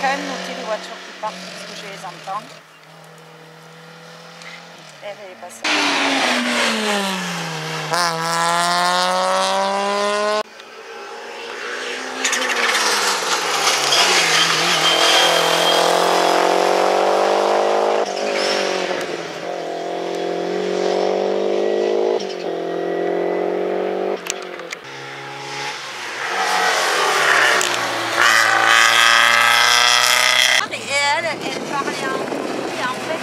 quand même noter les voitures qui partent parce que je les entends. Elle est passée. Ah. Parlait en et en fait,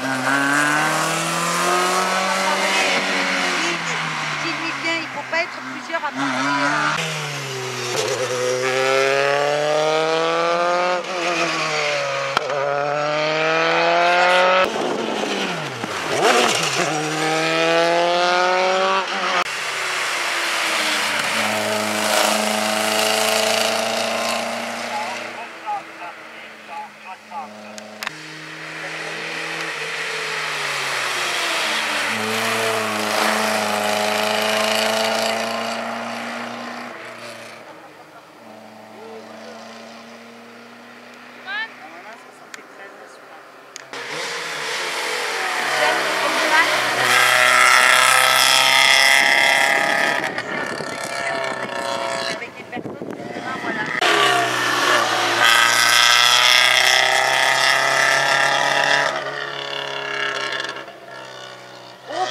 dis-lui bien, il ne faut pas être plusieurs à parler.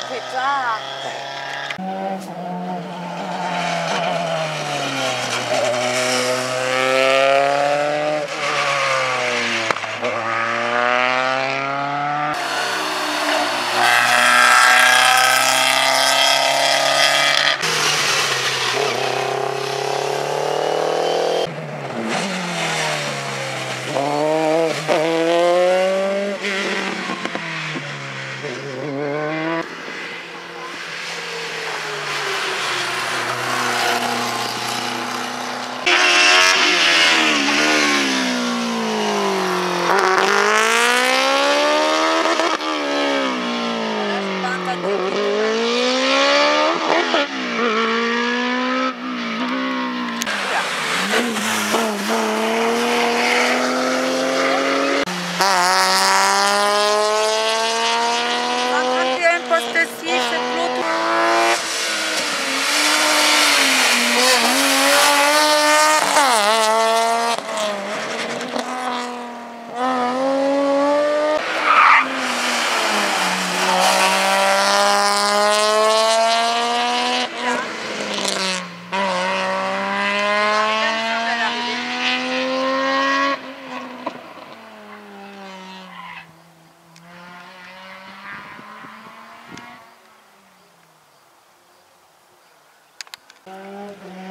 可以抓啊。Amen.